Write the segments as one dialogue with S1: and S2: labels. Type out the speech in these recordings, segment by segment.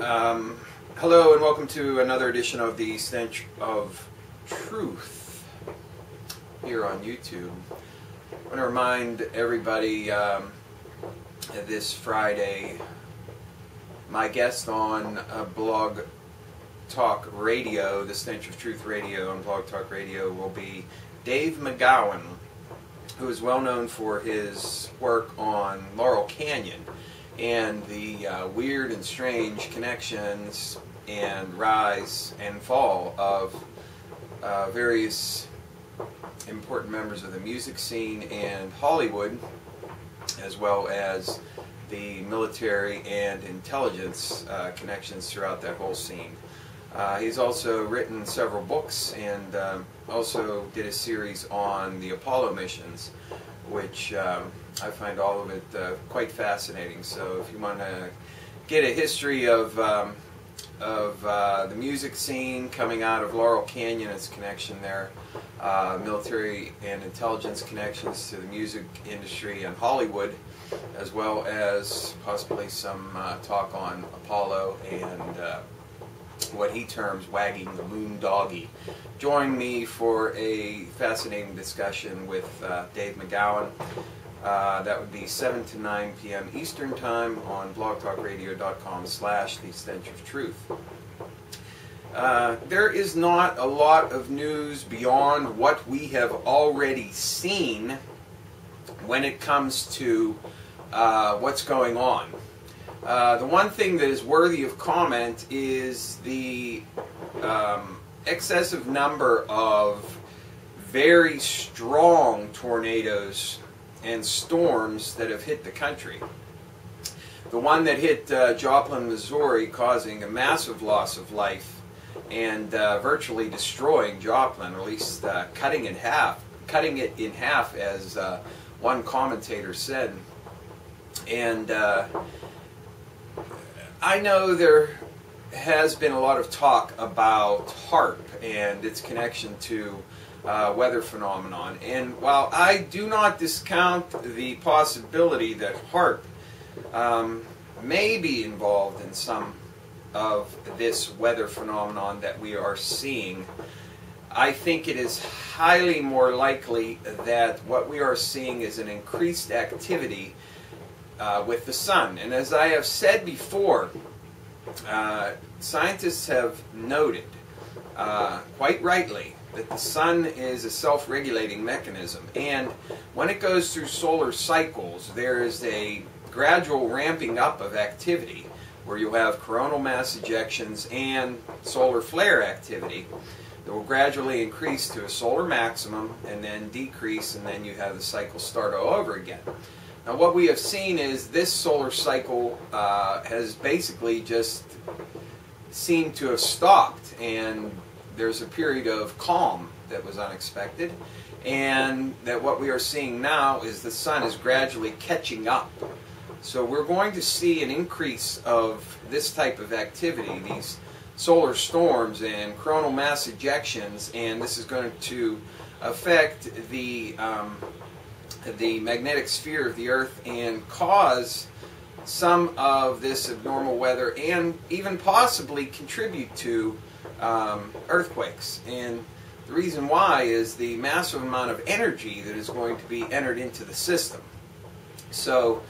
S1: Um, hello and welcome to another edition of the Stench of Truth here on YouTube. I want to remind everybody um, this Friday, my guest on Blog Talk Radio, the Stench of Truth Radio on Blog Talk Radio, will be Dave McGowan, who is well known for his work on Laurel Canyon and the uh, weird and strange connections and rise and fall of uh, various important members of the music scene and Hollywood, as well as the military and intelligence uh, connections throughout that whole scene. Uh, he's also written several books and um, also did a series on the Apollo missions, which um, I find all of it uh, quite fascinating. So if you want to get a history of um, of uh, the music scene coming out of Laurel Canyon, its connection there, uh, military and intelligence connections to the music industry and Hollywood, as well as possibly some uh, talk on Apollo and uh, what he terms wagging the moon doggy. Join me for a fascinating discussion with uh, Dave McGowan. Uh, that would be 7 to 9 p.m. Eastern Time on blogtalkradio.com slash the stench of truth. Uh, there is not a lot of news beyond what we have already seen when it comes to uh, what's going on. Uh, the one thing that is worthy of comment is the um, excessive number of very strong tornadoes and storms that have hit the country. The one that hit uh, Joplin, Missouri, causing a massive loss of life and uh, virtually destroying Joplin, or at least uh, cutting in half, cutting it in half, as uh, one commentator said. And uh, I know there has been a lot of talk about HAARP and its connection to uh, weather phenomenon. And while I do not discount the possibility that HAARP um, may be involved in some of this weather phenomenon that we are seeing, I think it is highly more likely that what we are seeing is an increased activity uh, with the sun. And as I have said before, uh, scientists have noted, uh, quite rightly, that the sun is a self-regulating mechanism and when it goes through solar cycles there is a gradual ramping up of activity where you'll have coronal mass ejections and solar flare activity that will gradually increase to a solar maximum and then decrease and then you have the cycle start all over again. Now what we have seen is this solar cycle uh, has basically just seemed to have stopped and there's a period of calm that was unexpected, and that what we are seeing now is the sun is gradually catching up. So we're going to see an increase of this type of activity, these solar storms and coronal mass ejections, and this is going to affect the um, the magnetic sphere of the Earth and cause some of this abnormal weather and even possibly contribute to um, earthquakes. And the reason why is the massive amount of energy that is going to be entered into the system. So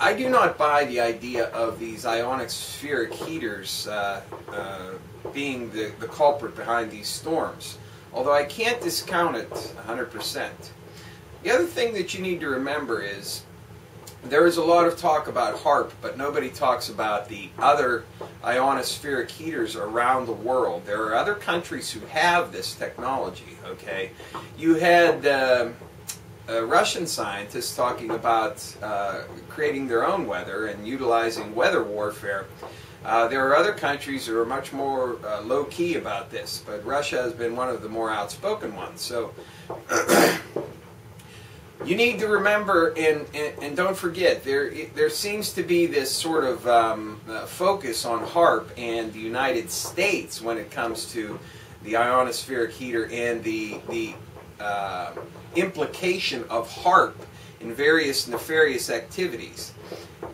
S1: I do not buy the idea of these ionic ionospheric heaters uh, uh, being the, the culprit behind these storms, although I can't discount it 100%. The other thing that you need to remember is there is a lot of talk about HAARP, but nobody talks about the other ionospheric heaters around the world. There are other countries who have this technology, okay? You had uh, Russian scientists talking about uh, creating their own weather and utilizing weather warfare. Uh, there are other countries who are much more uh, low-key about this, but Russia has been one of the more outspoken ones. So you need to remember and, and, and, don't forget there there seems to be this sort of um, uh, focus on HAARP and the United States when it comes to the ionospheric heater and the the uh, implication of HAARP in various nefarious activities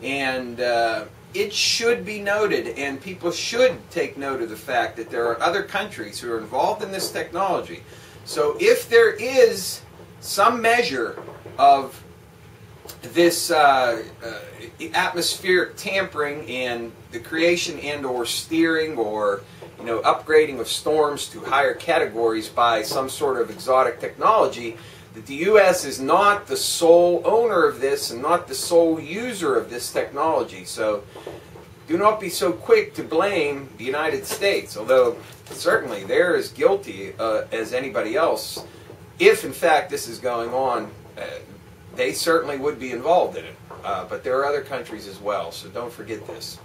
S1: and uh, it should be noted, and people should take note of the fact that there are other countries who are involved in this technology. So if there is some measure of this uh, uh, atmospheric tampering and the creation and or steering or you know upgrading of storms to higher categories by some sort of exotic technology that the US is not the sole owner of this and not the sole user of this technology. So do not be so quick to blame the United States although certainly they're as guilty uh, as anybody else if in fact this is going on uh, they certainly would be involved in it. Uh, but there are other countries as well, so don't forget this.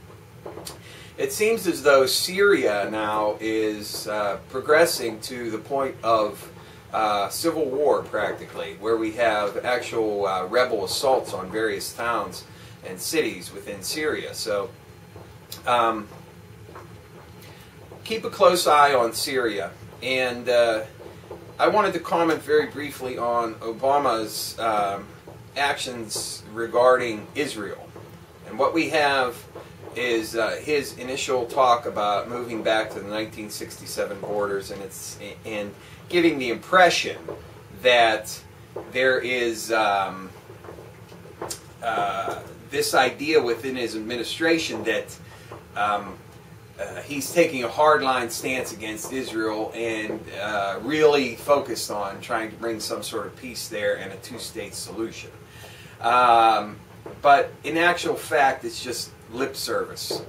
S1: It seems as though Syria now is uh, progressing to the point of uh, civil war, practically, where we have actual uh, rebel assaults on various towns and cities within Syria. So um, keep a close eye on Syria. And uh, I wanted to comment very briefly on Obama's. Um, actions regarding Israel. And what we have is uh, his initial talk about moving back to the 1967 borders and it's and giving the impression that there is um, uh, this idea within his administration that um, uh, he's taking a hardline stance against Israel and uh, really focused on trying to bring some sort of peace there and a two-state solution. Um, but in actual fact, it's just lip service.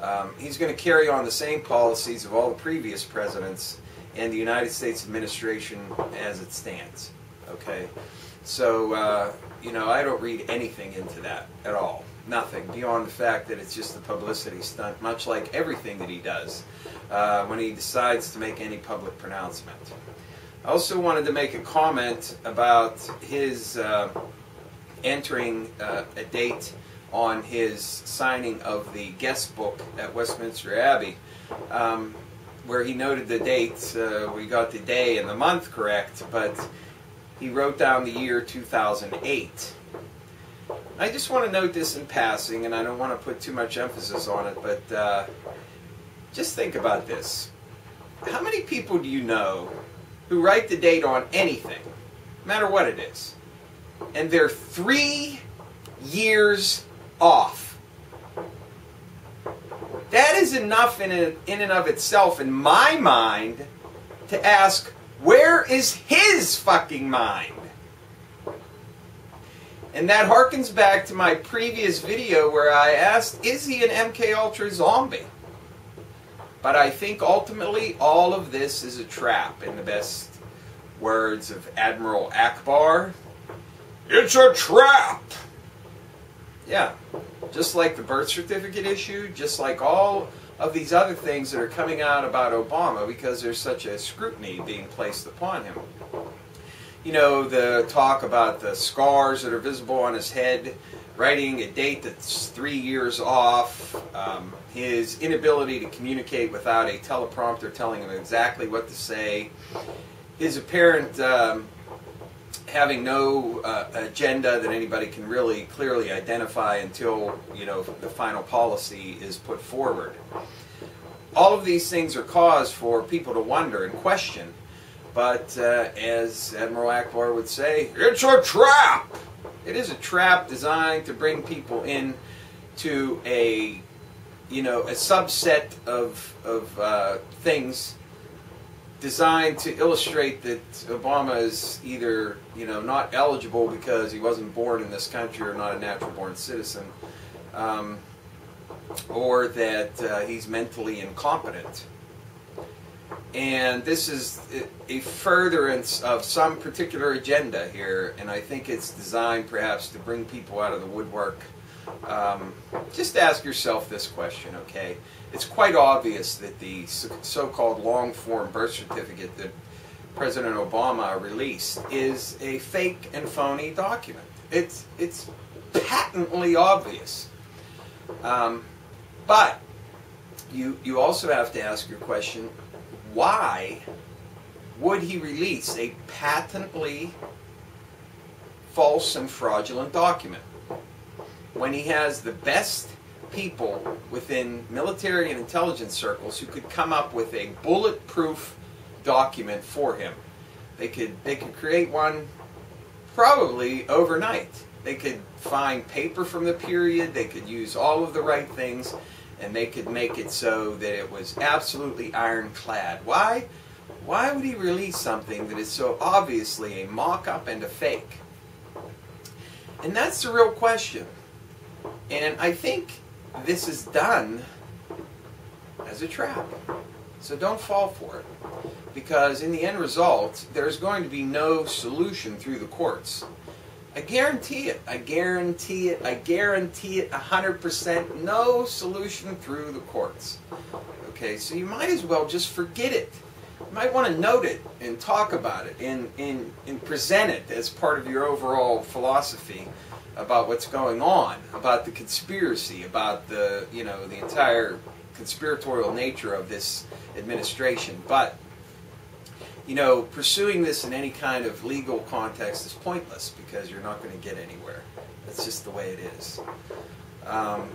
S1: Um, he's going to carry on the same policies of all the previous presidents and the United States administration as it stands. Okay? So, uh, you know, I don't read anything into that at all. Nothing beyond the fact that it's just a publicity stunt, much like everything that he does uh, when he decides to make any public pronouncement. I also wanted to make a comment about his. Uh, entering uh, a date on his signing of the guest book at Westminster Abbey, um, where he noted the dates. Uh, we got the day and the month correct, but he wrote down the year 2008. I just want to note this in passing, and I don't want to put too much emphasis on it, but uh, just think about this. How many people do you know who write the date on anything, no matter what it is? and they're three years off. That is enough in, a, in and of itself, in my mind, to ask, where is his fucking mind? And that harkens back to my previous video where I asked, is he an MK Ultra zombie? But I think ultimately all of this is a trap, in the best words of Admiral Akbar. it's a trap! Yeah, just like the birth certificate issue, just like all of these other things that are coming out about Obama because there's such a scrutiny being placed upon him. You know, the talk about the scars that are visible on his head, writing a date that's three years off, um, his inability to communicate without a teleprompter telling him exactly what to say, his apparent um, having no uh, agenda that anybody can really clearly identify until you know the final policy is put forward. All of these things are cause for people to wonder and question, but uh, as Admiral Ackbar would say, it's a trap. It is a trap designed to bring people in to a you know a subset of of uh, things designed to illustrate that Obama is either you know not eligible because he wasn't born in this country or not a natural born citizen, um, or that uh, he's mentally incompetent. And this is a furtherance of some particular agenda here, and I think it's designed perhaps to bring people out of the woodwork. Um, just ask yourself this question, okay? it's quite obvious that the so-called long-form birth certificate that President Obama released is a fake and phony document. It's it's patently obvious. Um, but you you also have to ask your question: Why would he release a patently false and fraudulent document when he has the best people within military and intelligence circles who could come up with a bulletproof document for him. They could they could create one probably overnight. They could find paper from the period, they could use all of the right things, and they could make it so that it was absolutely ironclad. Why? Why would he release something that is so obviously a mock up and a fake? And that's the real question. And I think this is done as a trap. So don't fall for it. Because in the end result, there's going to be no solution through the courts. I guarantee it. I guarantee it. I guarantee it 100%. No solution through the courts. Okay, so you might as well just forget it. You might want to note it and talk about it and, and, and present it as part of your overall philosophy about what's going on, about the conspiracy, about the you know the entire conspiratorial nature of this administration. But you know, pursuing this in any kind of legal context is pointless because you're not going to get anywhere. That's just the way it is. Um,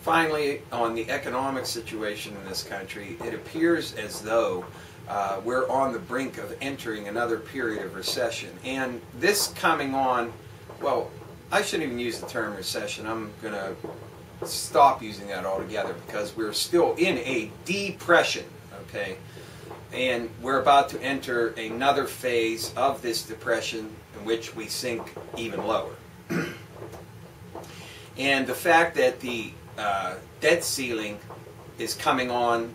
S1: finally, on the economic situation in this country, it appears as though uh, we're on the brink of entering another period of recession. And this coming on, well, I shouldn't even use the term recession. I'm going to stop using that altogether because we're still in a depression, okay? And we're about to enter another phase of this depression in which we sink even lower. and the fact that the uh, debt ceiling is coming on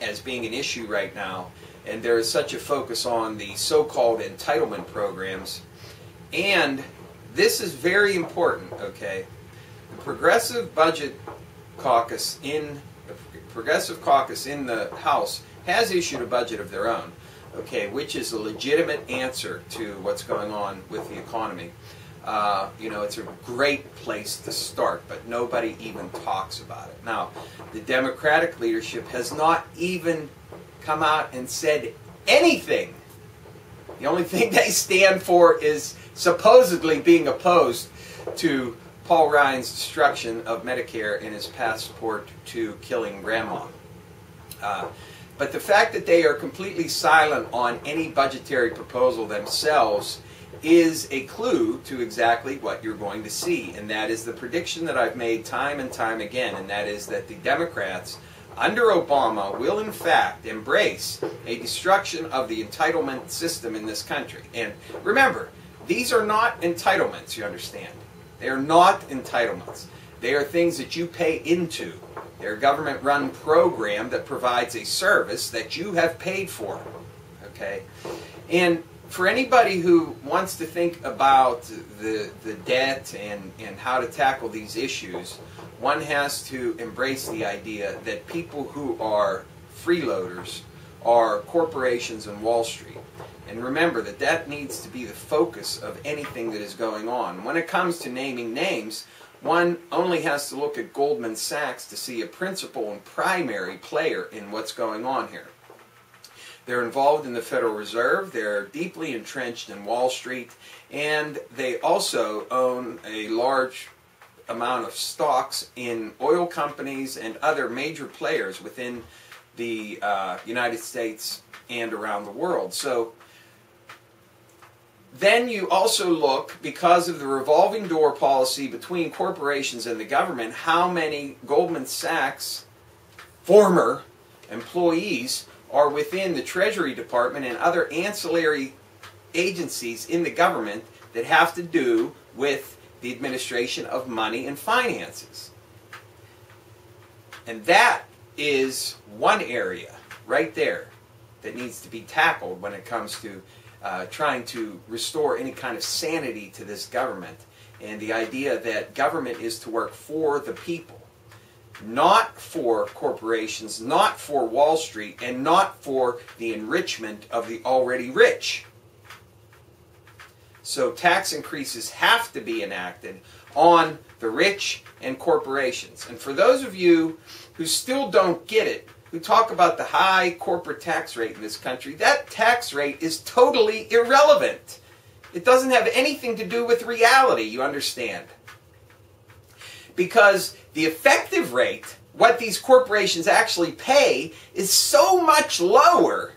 S1: as being an issue right now, and there is such a focus on the so called entitlement programs, and this is very important, okay? The Progressive Budget Caucus in the Progressive Caucus in the House has issued a budget of their own, okay, which is a legitimate answer to what's going on with the economy. Uh, you know, it's a great place to start, but nobody even talks about it. Now, the Democratic leadership has not even come out and said anything. The only thing they stand for is supposedly being opposed to Paul Ryan's destruction of Medicare and his passport to killing grandma. Uh, but the fact that they are completely silent on any budgetary proposal themselves is a clue to exactly what you're going to see. And that is the prediction that I've made time and time again, and that is that the Democrats under Obama will in fact embrace a destruction of the entitlement system in this country. And remember, these are not entitlements, you understand. They are not entitlements. They are things that you pay into. They're a government run program that provides a service that you have paid for. Okay? And for anybody who wants to think about the, the debt and, and how to tackle these issues, one has to embrace the idea that people who are freeloaders are corporations and Wall Street. And remember that that needs to be the focus of anything that is going on. When it comes to naming names, one only has to look at Goldman Sachs to see a principal and primary player in what's going on here. They're involved in the Federal Reserve, they're deeply entrenched in Wall Street, and they also own a large amount of stocks in oil companies and other major players within the uh, United States and around the world. So then you also look, because of the revolving door policy between corporations and the government, how many Goldman Sachs former employees are within the Treasury Department and other ancillary agencies in the government that have to do with the administration of money and finances. And that is one area right there that needs to be tackled when it comes to uh, trying to restore any kind of sanity to this government and the idea that government is to work for the people, not for corporations, not for Wall Street, and not for the enrichment of the already rich. So tax increases have to be enacted on the rich and corporations. And for those of you who still don't get it, we talk about the high corporate tax rate in this country. That tax rate is totally irrelevant. It doesn't have anything to do with reality, you understand. Because the effective rate, what these corporations actually pay, is so much lower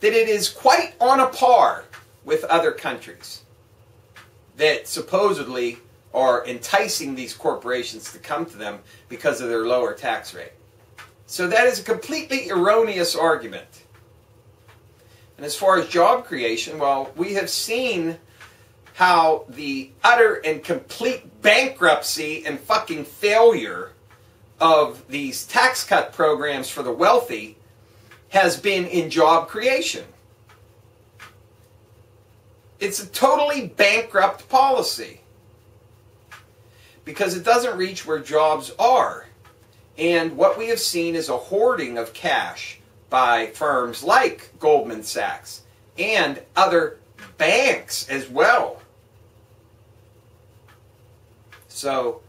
S1: that it is quite on a par with other countries that supposedly are enticing these corporations to come to them because of their lower tax rate. So that is a completely erroneous argument. And as far as job creation, well, we have seen how the utter and complete bankruptcy and fucking failure of these tax cut programs for the wealthy has been in job creation. It's a totally bankrupt policy because it doesn't reach where jobs are. And what we have seen is a hoarding of cash by firms like Goldman Sachs and other banks as well. So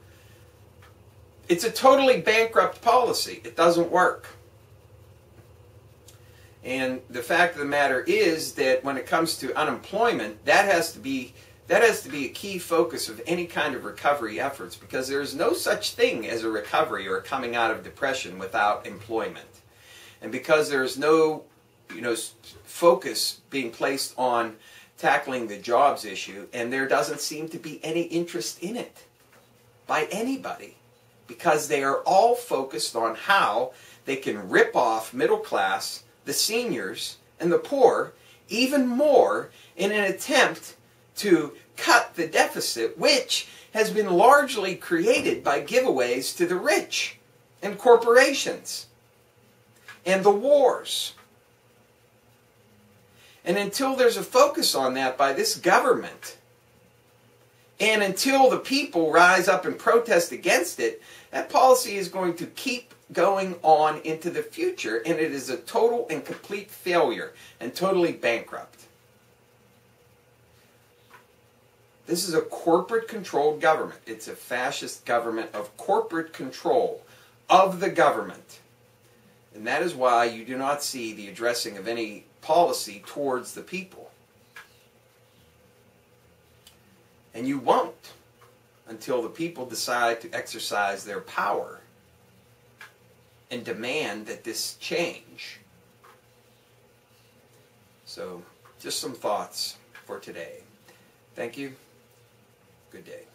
S1: it's a totally bankrupt policy. It doesn't work. And the fact of the matter is that when it comes to unemployment, that has to be that has to be a key focus of any kind of recovery efforts because there is no such thing as a recovery or coming out of depression without employment. And because there is no you know focus being placed on tackling the jobs issue and there doesn't seem to be any interest in it by anybody because they are all focused on how they can rip off middle class, the seniors, and the poor even more in an attempt to cut the deficit, which has been largely created by giveaways to the rich and corporations and the wars. And until there's a focus on that by this government, and until the people rise up and protest against it, that policy is going to keep going on into the future, and it is a total and complete failure and totally bankrupt. This is a corporate controlled government. It's a fascist government of corporate control of the government. And that is why you do not see the addressing of any policy towards the people. And you won't until the people decide to exercise their power and demand that this change. So, just some thoughts for today. Thank you. Good day.